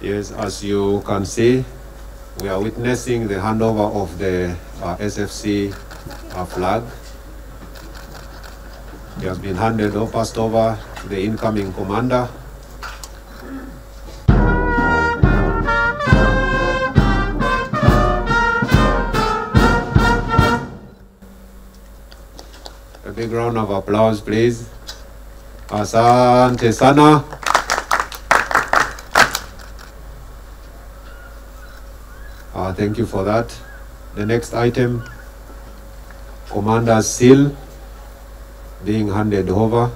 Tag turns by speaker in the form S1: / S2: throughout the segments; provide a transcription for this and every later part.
S1: Yes, as you can see, we are witnessing the handover of the uh, SFC uh, flag. It has been handed or passed over to the incoming commander. A big round of applause, please. Asante sana. Thank you for that. The next item, Commander's seal being handed over.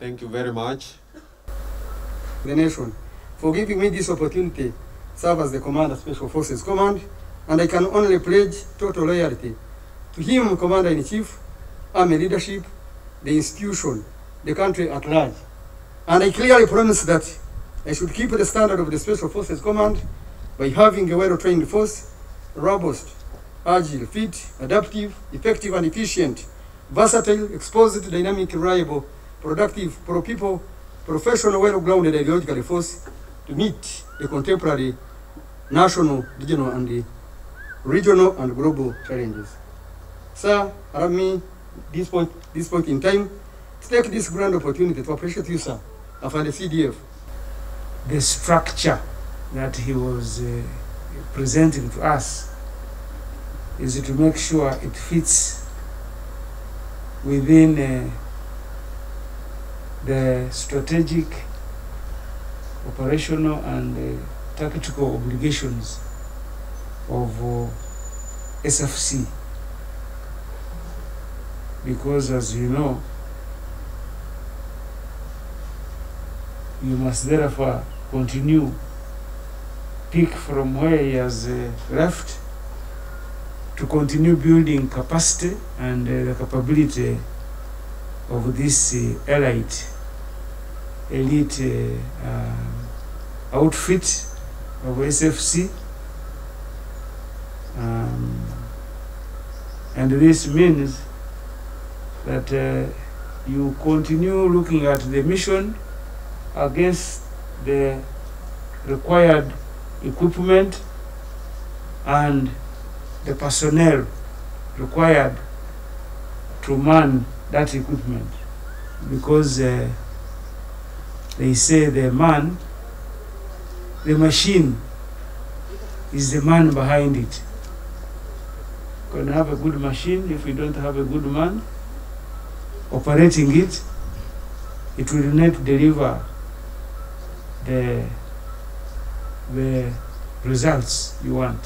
S1: Thank you very much.
S2: the nation for giving me this opportunity serve as the Commander Special Forces Command, and I can only pledge total loyalty to him, Commander in Chief, Army leadership, the institution, the country at large. And I clearly promise that I should keep the standard of the Special Forces Command by having a well-trained force, robust, agile, fit, adaptive, effective and efficient, versatile, exposed, to dynamic, reliable, productive, pro-people, professional, well-grounded ideological force to meet the contemporary national, regional, and regional and global challenges. Sir, allow me this point, this point in time to take this grand opportunity to appreciate you, sir, of the CDF.
S3: the structure that he was uh, presenting to us is to make sure it fits within uh, the strategic, operational, and uh, tactical obligations of uh, SFC. Because, as you know, you must therefore continue pick from where he has uh, left to continue building capacity and uh, the capability of this uh, elite elite uh, um, outfit of SFC um, and this means that uh, you continue looking at the mission against the required equipment and the personnel required to man that equipment. Because uh, they say the man the machine is the man behind it. You can have a good machine if you don't have a good man operating it it will not deliver the the results you want